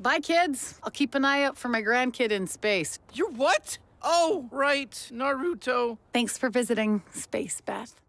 Bye, kids. I'll keep an eye out for my grandkid in space. You're what? Oh, right, Naruto. Thanks for visiting Space Beth.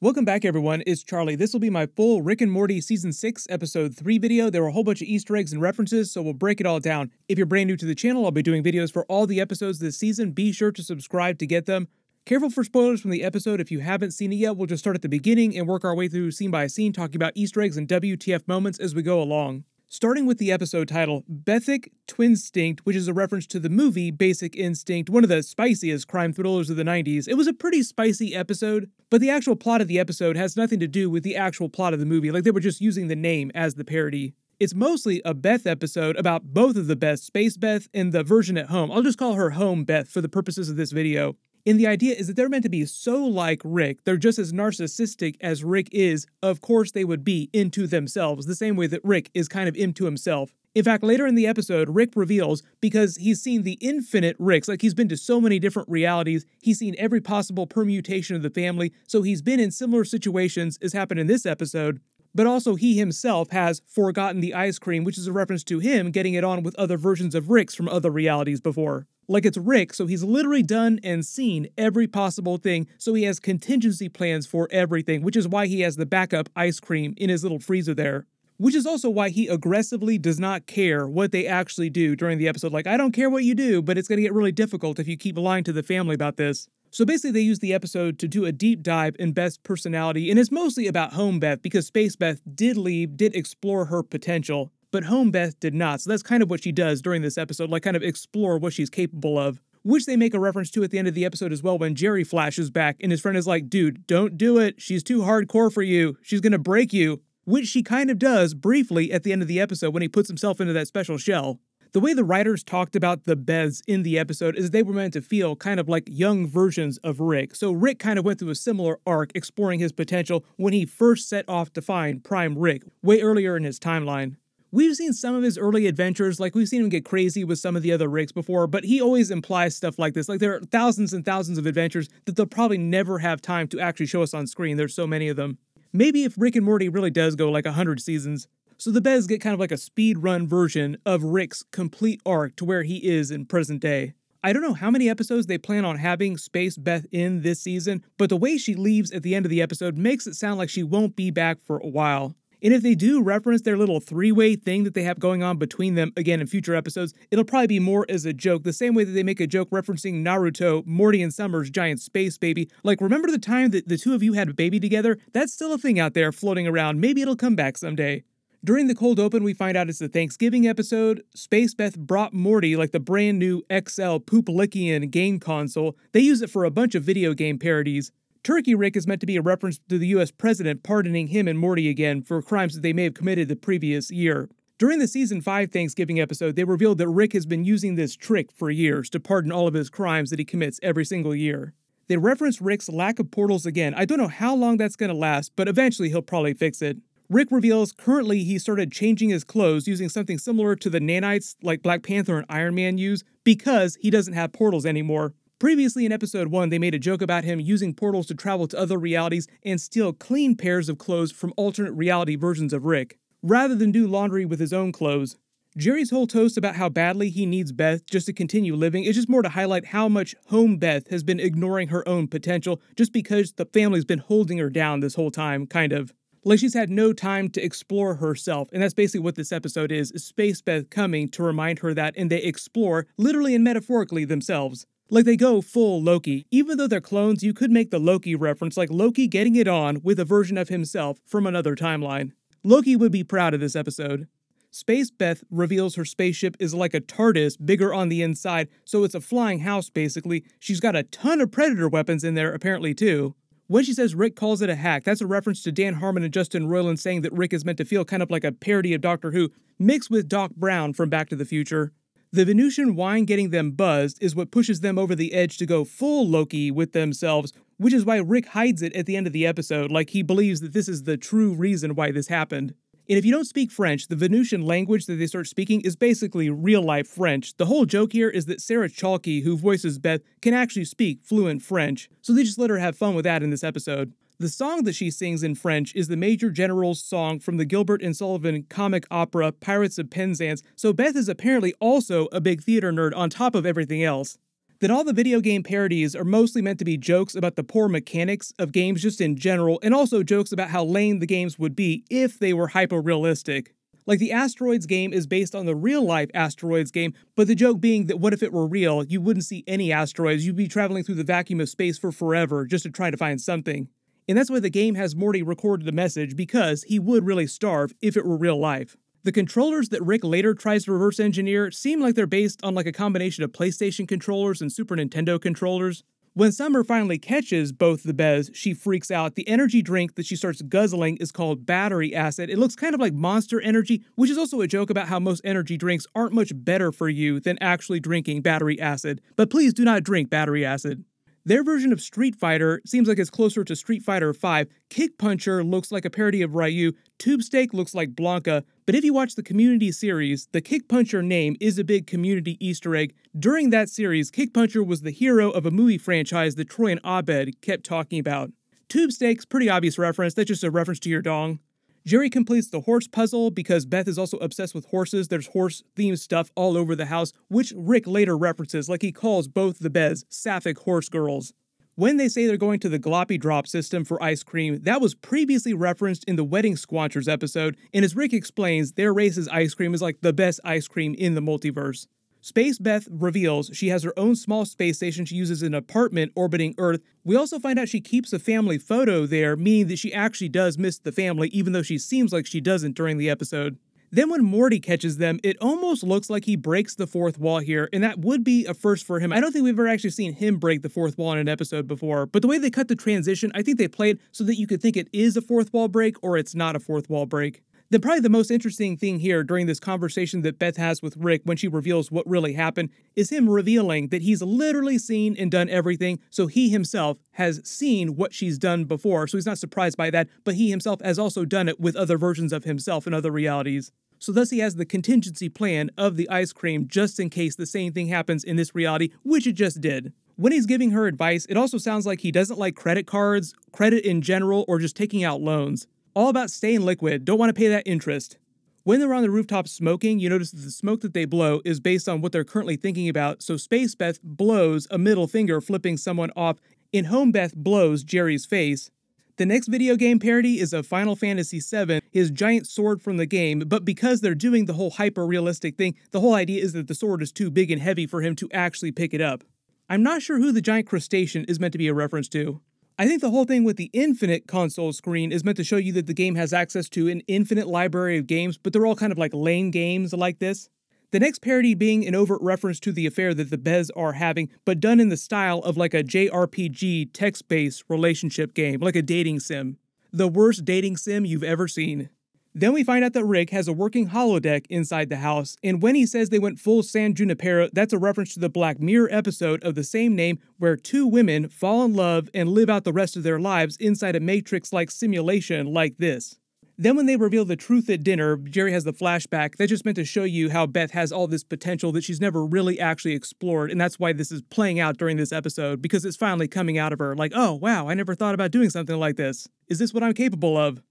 Welcome back, everyone. It's Charlie. This will be my full Rick and Morty Season 6, Episode 3 video. There were a whole bunch of Easter eggs and references, so we'll break it all down. If you're brand new to the channel, I'll be doing videos for all the episodes this season. Be sure to subscribe to get them. Careful for spoilers from the episode if you haven't seen it yet. We'll just start at the beginning and work our way through scene by scene, talking about Easter eggs and WTF moments as we go along. Starting with the episode title, Bethic Twinstinct, which is a reference to the movie Basic Instinct, one of the spiciest crime thrillers of the 90s. It was a pretty spicy episode, but the actual plot of the episode has nothing to do with the actual plot of the movie, like they were just using the name as the parody. It's mostly a Beth episode about both of the Beths, Space Beth and the version at home. I'll just call her Home Beth for the purposes of this video. And the idea is that they're meant to be so like Rick, they're just as narcissistic as Rick is. Of course, they would be into themselves, the same way that Rick is kind of into himself. In fact, later in the episode, Rick reveals because he's seen the infinite Ricks, like he's been to so many different realities, he's seen every possible permutation of the family, so he's been in similar situations as happened in this episode. But also, he himself has forgotten the ice cream, which is a reference to him getting it on with other versions of Ricks from other realities before like it's Rick, so he's literally done and seen every possible thing, so he has contingency plans for everything, which is why he has the backup ice cream in his little freezer there. Which is also why he aggressively does not care what they actually do during the episode. Like, I don't care what you do, but it's going to get really difficult if you keep lying to the family about this. So basically, they use the episode to do a deep dive in Beth's personality, and it's mostly about Home Beth because Space Beth did leave, did explore her potential but Home Beth did not. So that's kind of what she does during this episode, like kind of explore what she's capable of. Which they make a reference to at the end of the episode as well when Jerry flashes back and his friend is like, dude, don't do it. She's too hardcore for you. She's gonna break you. Which she kind of does briefly at the end of the episode when he puts himself into that special shell. The way the writers talked about the Beths in the episode is they were meant to feel kind of like young versions of Rick. So Rick kind of went through a similar arc exploring his potential when he first set off to find Prime Rick, way earlier in his timeline. We've seen some of his early adventures, like we've seen him get crazy with some of the other Ricks before, but he always implies stuff like this. Like there are thousands and thousands of adventures that they'll probably never have time to actually show us on screen. There's so many of them. Maybe if Rick and Morty really does go like 100 seasons. So the Beths get kind of like a speed run version of Rick's complete arc to where he is in present day. I don't know how many episodes they plan on having Space Beth in this season, but the way she leaves at the end of the episode makes it sound like she won't be back for a while. And if they do reference their little three way thing that they have going on between them again in future episodes, it'll probably be more as a joke, the same way that they make a joke referencing Naruto, Morty, and Summer's giant space baby. Like, remember the time that the two of you had a baby together? That's still a thing out there floating around. Maybe it'll come back someday. During the cold open, we find out it's the Thanksgiving episode. Space Beth brought Morty like the brand new XL Pooplickian game console. They use it for a bunch of video game parodies. Turkey Rick is meant to be a reference to the US president pardoning him and Morty again for crimes that they may have committed the previous year. During the season 5 Thanksgiving episode, they revealed that Rick has been using this trick for years to pardon all of his crimes that he commits every single year. They reference Rick's lack of portals again. I don't know how long that's going to last, but eventually he'll probably fix it. Rick reveals currently he started changing his clothes using something similar to the nanites like Black Panther and Iron Man use because he doesn't have portals anymore. Previously in episode 1, they made a joke about him using portals to travel to other realities and steal clean pairs of clothes from alternate reality versions of Rick, rather than do laundry with his own clothes. Jerry's whole toast about how badly he needs Beth just to continue living is just more to highlight how much home Beth has been ignoring her own potential just because the family's been holding her down this whole time, kind of. Like she's had no time to explore herself, and that's basically what this episode is, is Space Beth coming to remind her that, and they explore, literally and metaphorically, themselves. Like they go full Loki. Even though they're clones, you could make the Loki reference like Loki getting it on with a version of himself from another timeline. Loki would be proud of this episode. Space Beth reveals her spaceship is like a TARDIS, bigger on the inside, so it's a flying house basically. She's got a ton of Predator weapons in there, apparently, too. When she says Rick calls it a hack, that's a reference to Dan Harmon and Justin Roiland saying that Rick is meant to feel kind of like a parody of Doctor Who, mixed with Doc Brown from Back to the Future. The Venusian wine getting them buzzed is what pushes them over the edge to go full Loki with themselves, which is why Rick hides it at the end of the episode, like he believes that this is the true reason why this happened. And if you don't speak French, the Venusian language that they start speaking is basically real life French. The whole joke here is that Sarah Chalke, who voices Beth, can actually speak fluent French, so they just let her have fun with that in this episode. The song that she sings in French is the Major General's song from the Gilbert and Sullivan comic opera Pirates of Penzance, so Beth is apparently also a big theater nerd on top of everything else. That all the video game parodies are mostly meant to be jokes about the poor mechanics of games just in general, and also jokes about how lame the games would be if they were hyper realistic. Like the Asteroids game is based on the real life Asteroids game, but the joke being that what if it were real, you wouldn't see any asteroids, you'd be traveling through the vacuum of space for forever just to try to find something. And that's why the game has Morty recorded the message, because he would really starve if it were real life. The controllers that Rick later tries to reverse engineer seem like they're based on like a combination of PlayStation controllers and Super Nintendo controllers. When Summer finally catches both the Beths, she freaks out. The energy drink that she starts guzzling is called battery acid. It looks kind of like monster energy, which is also a joke about how most energy drinks aren't much better for you than actually drinking battery acid. But please do not drink battery acid. Their version of Street Fighter seems like it's closer to Street Fighter 5. Kick Puncher looks like a parody of Ryu. Tube Steak looks like Blanka, But if you watch the Community series, the Kick Puncher name is a big community Easter egg. During that series, Kick Puncher was the hero of a movie franchise that Troy and Abed kept talking about. Tube Steak's pretty obvious reference, that's just a reference to your dong. Jerry completes the horse puzzle because Beth is also obsessed with horses. There's horse themed stuff all over the house, which Rick later references, like he calls both the Beths sapphic horse girls. When they say they're going to the gloppy drop system for ice cream, that was previously referenced in the Wedding Squanchers episode, and as Rick explains, their race's ice cream is like the best ice cream in the multiverse. Space Beth reveals she has her own small space station she uses in an apartment orbiting Earth. We also find out she keeps a family photo there, meaning that she actually does miss the family, even though she seems like she doesn't during the episode. Then when Morty catches them, it almost looks like he breaks the fourth wall here, and that would be a first for him. I don't think we've ever actually seen him break the fourth wall in an episode before, but the way they cut the transition, I think they played so that you could think it is a fourth wall break or it's not a fourth wall break. Then, probably the most interesting thing here during this conversation that Beth has with Rick when she reveals what really happened is him revealing that he's literally seen and done everything. So he himself has seen what she's done before. So he's not surprised by that, but he himself has also done it with other versions of himself and other realities. So, thus, he has the contingency plan of the ice cream just in case the same thing happens in this reality, which it just did. When he's giving her advice, it also sounds like he doesn't like credit cards, credit in general, or just taking out loans all about staying liquid, don't want to pay that interest. When they're on the rooftop smoking, you notice that the smoke that they blow is based on what they're currently thinking about, so Space Beth blows a middle finger, flipping someone off. In Home Beth blows Jerry's face. The next video game parody is of Final Fantasy VII, his giant sword from the game, but because they're doing the whole hyper realistic thing, the whole idea is that the sword is too big and heavy for him to actually pick it up. I'm not sure who the giant crustacean is meant to be a reference to. I think the whole thing with the infinite console screen is meant to show you that the game has access to an infinite library of games, but they're all kind of like lame games like this. The next parody being an overt reference to the affair that the Beths are having, but done in the style of like a JRPG text based relationship game, like a dating sim. The worst dating sim you've ever seen. Then we find out that Rick has a working holodeck inside the house, and when he says they went full San Junipero, that's a reference to the Black Mirror episode of the same name where two women fall in love and live out the rest of their lives inside a Matrix like simulation like this. Then, when they reveal the truth at dinner, Jerry has the flashback. That's just meant to show you how Beth has all this potential that she's never really actually explored. And that's why this is playing out during this episode, because it's finally coming out of her. Like, oh, wow, I never thought about doing something like this. Is this what I'm capable of?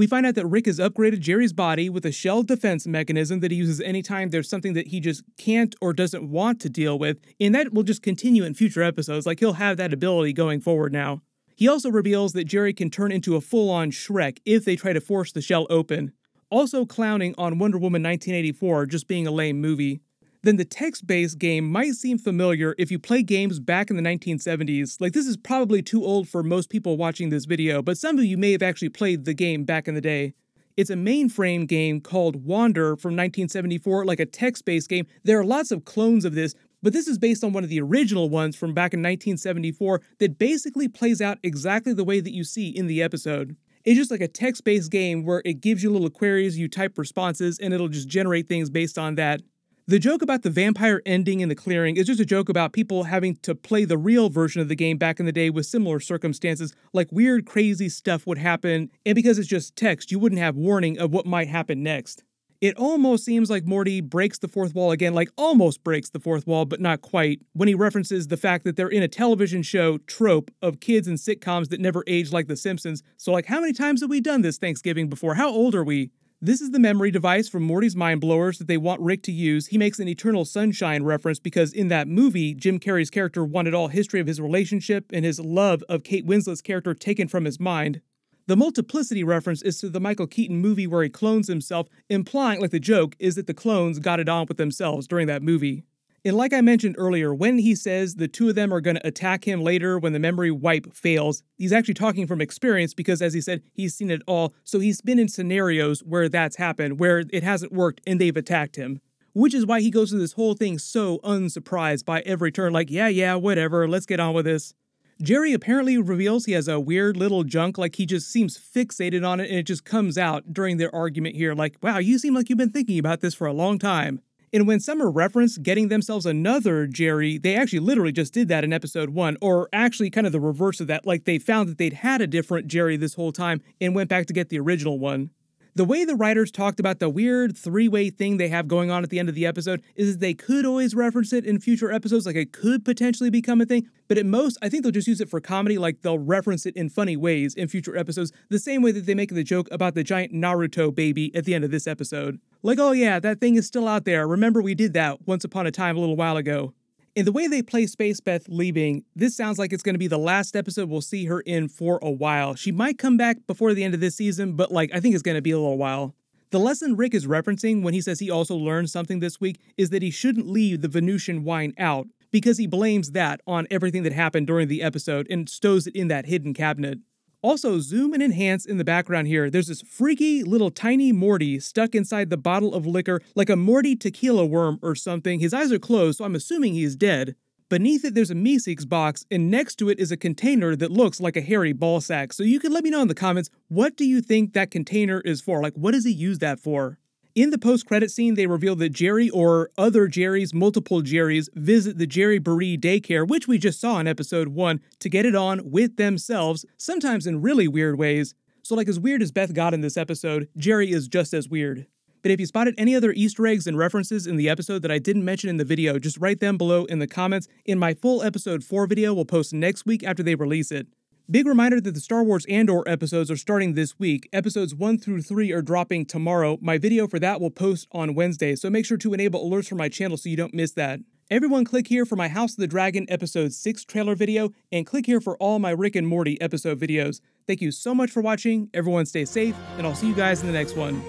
We find out that Rick has upgraded Jerry's body with a shell defense mechanism that he uses anytime there's something that he just can't or doesn't want to deal with, and that will just continue in future episodes. Like he'll have that ability going forward now. He also reveals that Jerry can turn into a full on Shrek if they try to force the shell open. Also clowning on Wonder Woman 1984 just being a lame movie then the text based game might seem familiar if you play games back in the 1970s. Like, this is probably too old for most people watching this video, but some of you may have actually played the game back in the day. It's a mainframe game called Wander from 1974, like a text based game. There are lots of clones of this, but this is based on one of the original ones from back in 1974 that basically plays out exactly the way that you see in the episode. It's just like a text based game where it gives you little queries, you type responses, and it'll just generate things based on that. The joke about the vampire ending in the clearing is just a joke about people having to play the real version of the game back in the day with similar circumstances, like weird, crazy stuff would happen, and because it's just text, you wouldn't have warning of what might happen next. It almost seems like Morty breaks the fourth wall again, like almost breaks the fourth wall, but not quite, when he references the fact that they're in a television show trope of kids and sitcoms that never age like The Simpsons. So, like, how many times have we done this Thanksgiving before? How old are we? This is the memory device from Morty's Mind Blowers that they want Rick to use. He makes an Eternal Sunshine reference because in that movie, Jim Carrey's character wanted all history of his relationship and his love of Kate Winslet's character taken from his mind. The multiplicity reference is to the Michael Keaton movie where he clones himself, implying, like the joke, is that the clones got it on with themselves during that movie. And like I mentioned earlier, when he says the two of them are going to attack him later when the memory wipe fails, he's actually talking from experience because, as he said, he's seen it all. So he's been in scenarios where that's happened, where it hasn't worked and they've attacked him. Which is why he goes through this whole thing so unsurprised by every turn, like, yeah, yeah, whatever, let's get on with this. Jerry apparently reveals he has a weird little junk, like he just seems fixated on it and it just comes out during their argument here, like, wow, you seem like you've been thinking about this for a long time. And when Summer referenced getting themselves another Jerry, they actually literally just did that in episode one, or actually kind of the reverse of that, like they found that they'd had a different Jerry this whole time and went back to get the original one. The way the writers talked about the weird three way thing they have going on at the end of the episode is that they could always reference it in future episodes, like it could potentially become a thing, but at most, I think they'll just use it for comedy, like they'll reference it in funny ways in future episodes, the same way that they make the joke about the giant Naruto baby at the end of this episode. Like, oh yeah, that thing is still out there. Remember, we did that once upon a time a little while ago. In the way they play Space Beth leaving, this sounds like it's going to be the last episode we'll see her in for a while. She might come back before the end of this season, but like I think it's going to be a little while. The lesson Rick is referencing when he says he also learned something this week is that he shouldn't leave the Venusian wine out because he blames that on everything that happened during the episode and stows it in that hidden cabinet. Also, zoom and enhance in the background here. There's this freaky little tiny Morty stuck inside the bottle of liquor like a Morty tequila worm or something. His eyes are closed, so I'm assuming he's dead. Beneath it, there's a Meeseeks box, and next to it is a container that looks like a hairy ball sack. So you can let me know in the comments, what do you think that container is for? Like, what does he use that for? In the post credit scene, they reveal that Jerry or other Jerrys, multiple Jerrys, visit the Jerryboree daycare, which we just saw in episode 1, to get it on with themselves, sometimes in really weird ways. So, like as weird as Beth got in this episode, Jerry is just as weird. But if you spotted any other Easter eggs and references in the episode that I didn't mention in the video, just write them below in the comments. In my full episode 4 video, we'll post next week after they release it. Big reminder that the Star Wars Andor episodes are starting this week. Episodes 1 through 3 are dropping tomorrow. My video for that will post on Wednesday, so make sure to enable alerts for my channel so you don't miss that. Everyone click here for my House of the Dragon episode 6 trailer video, and click here for all my Rick and Morty episode videos. Thank you so much for watching, everyone stay safe, and I'll see you guys in the next one.